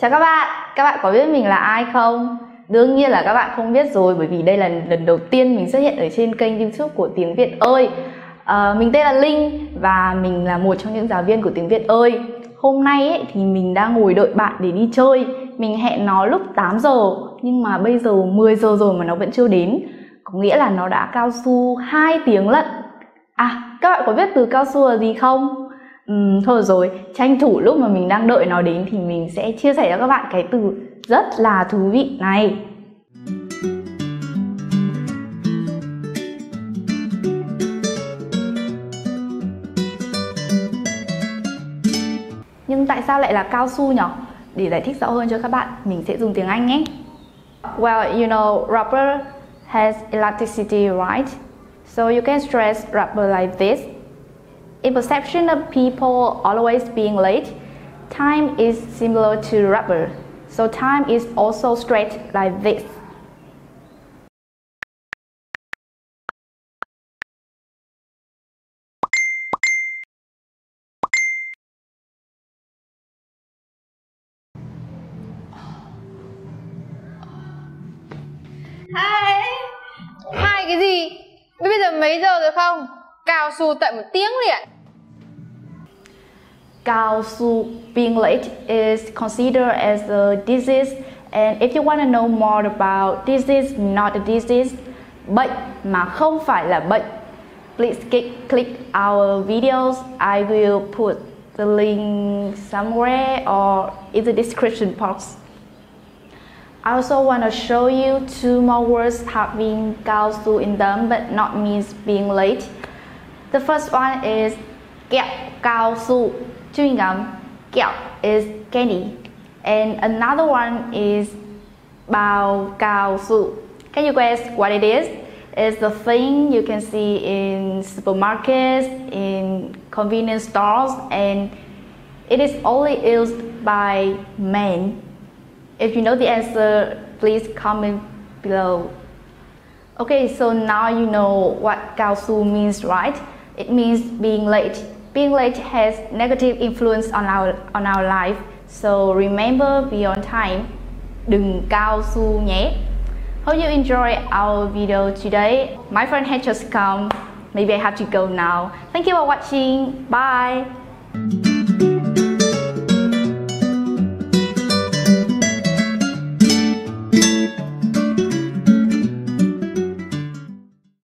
Chào các bạn, các bạn có biết mình là ai không? Đương nhiên là các bạn không biết rồi bởi vì đây là lần đầu tiên mình xuất hiện ở trên kênh youtube của Tiếng Việt ơi. À, Mình tên là Linh và mình là một trong những giáo viên của Tiếng Việt ơi. Hôm nay ấy, thì mình đang ngồi đợi bạn để đi chơi. Mình hẹn nó lúc 8 giờ nhưng mà bây giờ 10 giờ rồi mà nó vẫn chưa đến. Có nghĩa là nó đã cao su 2 tiếng lận. À, các bạn có biết từ cao su là gì không? Uhm, thôi rồi, tranh thủ lúc mà mình đang đợi nó đến thì mình sẽ chia sẻ cho các bạn cái từ rất là thú vị này. Nhưng tại sao lại là cao su nhỉ? Để giải thích rõ hơn cho các bạn, mình sẽ dùng tiếng Anh nhé. Well, you know, rubber has elasticity, right? So you can stress rubber like this In perception of people always being late, time is similar to rubber. So time is also straight like this. Hai Hai cái gì? Bây giờ mấy giờ rồi không? Cao su tận một tiếng liền Cao su being late is considered as a disease. And if you want to know more about disease not a disease bệnh mà không phải là bệnh please click, click our videos. I will put the link somewhere or in the description box. I also want to show you two more words having cao su in them but not means being late. The first one is kẹo cao su chewing gum, kẹo is candy. And another one is bao cao su. Can you guess what it is? It's the thing you can see in supermarkets, in convenience stores, and it is only used by men. If you know the answer, please comment below. Okay, so now you know what Cao Su means, right? It means being late being late has negative influence on our on our life. So remember be on time. Đừng cao su nhé. Hope you enjoy our video today. My friend had just come. Maybe I have to go now. Thank you for watching. Bye.